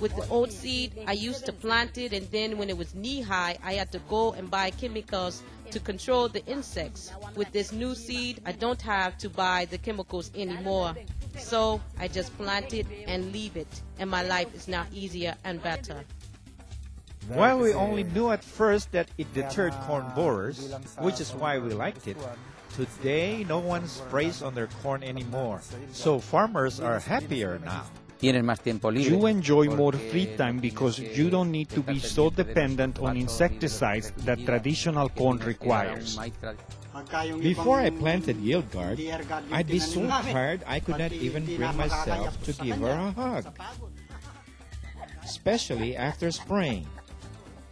With the old seed, I used to plant it, and then when it was knee high, I had to go and buy chemicals to control the insects. With this new seed, I don't have to buy the chemicals anymore. So I just plant it and leave it, and my life is now easier and better. While we only knew at first that it deterred corn borers, which is why we liked it, today no one sprays on their corn anymore. So farmers are happier now. Tienen más tiempo libre. You enjoy more free time because you don't need to be so dependent on insecticides that traditional corn requires. Before I planted YieldGard, I'd be so tired I could not even bring myself to give her a hug. Especially after spraying.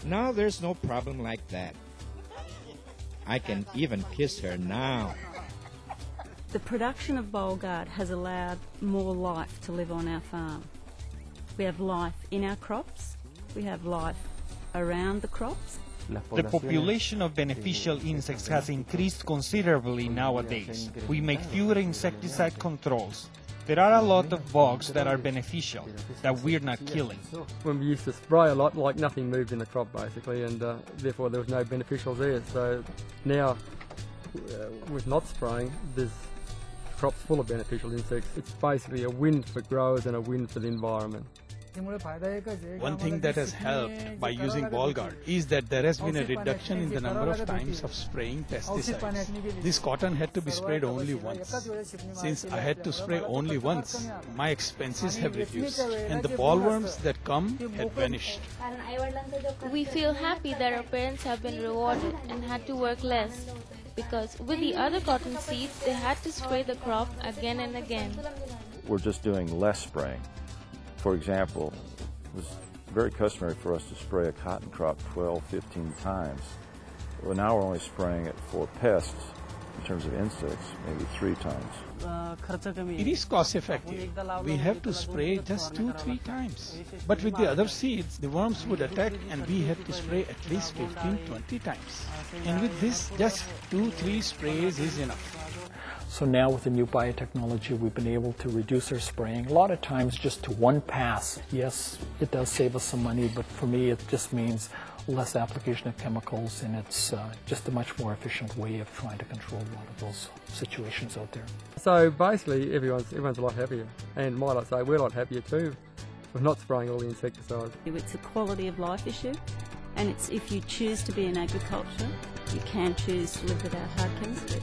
Now there's no problem like that. I can even kiss her now. The production of Bollgard has allowed more life to live on our farm. We have life in our crops, we have life around the crops. The population of beneficial insects has increased considerably nowadays. We make fewer insecticide controls. There are a lot of bugs that are beneficial, that we're not killing. When we used to spray a lot, like nothing moved in the crop basically, and uh, therefore there was no beneficials there. So now, uh, with not spraying, there's crops full of beneficial insects. It's basically a win for growers and a win for the environment. One thing that has helped by using Bollgard is that there has been a reduction in the number of times of spraying pesticides. This cotton had to be sprayed only once. Since I had to spray only once, my expenses have reduced and the bollworms that come had vanished. We feel happy that our parents have been rewarded and had to work less because with the other cotton seeds they had to spray the crop again and again. We're just doing less spraying. For example, it was very customary for us to spray a cotton crop 12, 15 times. Well, now we're only spraying it for pests in terms of insects, maybe three times. It is cost effective. We have to spray just two, three times. But with the other seeds, the worms would attack and we have to spray at least 15, 20 times. And with this, just two, three sprays is enough. So now with the new biotechnology, we've been able to reduce our spraying. A lot of times just to one pass. Yes, it does save us some money, but for me it just means less application of chemicals and it's uh, just a much more efficient way of trying to control a lot of those situations out there. So basically everyone's, everyone's a lot happier. And might I say, we're a lot happier too. We're not spraying all the insecticides. It's a quality of life issue and it's if you choose to be in agriculture, you can choose to live without hard chemistry.